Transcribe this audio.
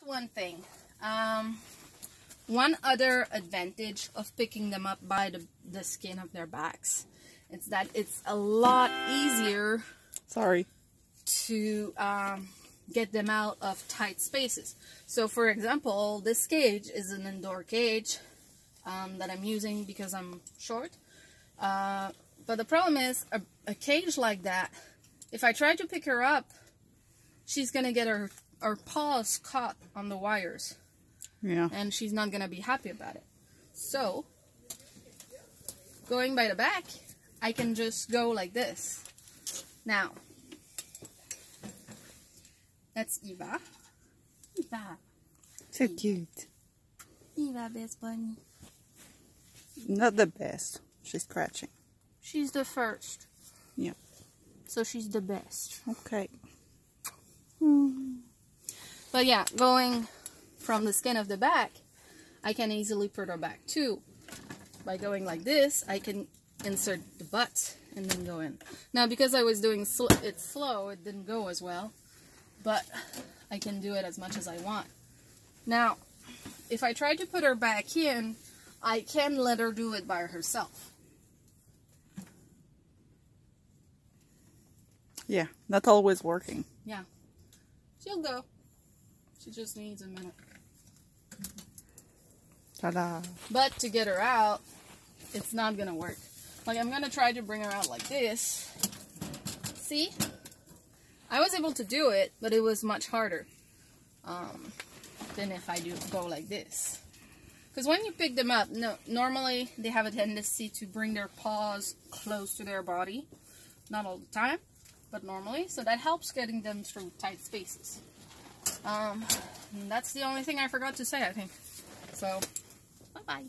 forgot one thing. Um, one other advantage of picking them up by the, the skin of their backs is that it's a lot easier Sorry. to um, get them out of tight spaces. So for example, this cage is an indoor cage um, that I'm using because I'm short. Uh, but the problem is a, a cage like that, if I try to pick her up, she's gonna get her, her paws caught on the wires Yeah. and she's not gonna be happy about it. So, going by the back, I can just go like this. Now, that's Eva. Eva. So cute. Eva, best bunny. Not the best. She's scratching. She's the first. Yeah. So she's the best. Okay. Hmm. But yeah, going from the skin of the back, I can easily put her back too. By going like this, I can insert the butt and then go in. Now, because I was doing sl it slow, it didn't go as well. But I can do it as much as I want. Now, if I try to put her back in, I can let her do it by herself. Yeah, not always working. Yeah. She'll go. She just needs a minute. Ta-da. But to get her out, it's not gonna work. Like I'm gonna try to bring her out like this. See? I was able to do it, but it was much harder um, than if I do go like this. Because when you pick them up, no, normally they have a tendency to bring their paws close to their body. Not all the time, but normally. So that helps getting them through tight spaces. Um, that's the only thing I forgot to say, I think. So, bye-bye.